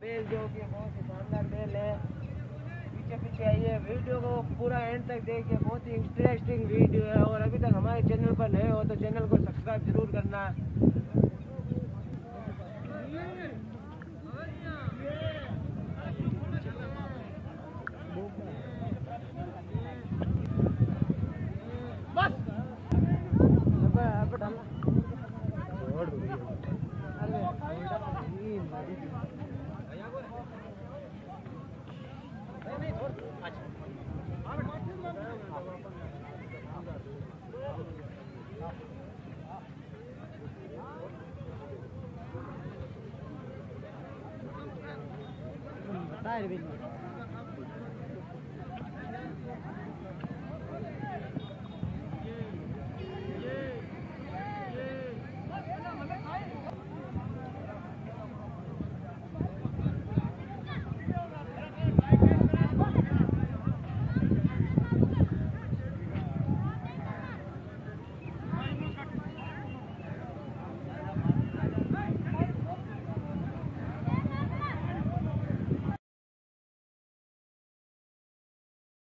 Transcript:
Bell जो कि बहुत ही शानदार बेल है। पीछे पीछे आइए वीडियो को पूरा एंड तक देखिए बहुत ही इंटरेस्टिंग वीडियो है। और अभी तक हमारे चैनल पर नए हो तो चैनल को सब्सक्राइब ज़रूर करना। ayrı bilmiyorum.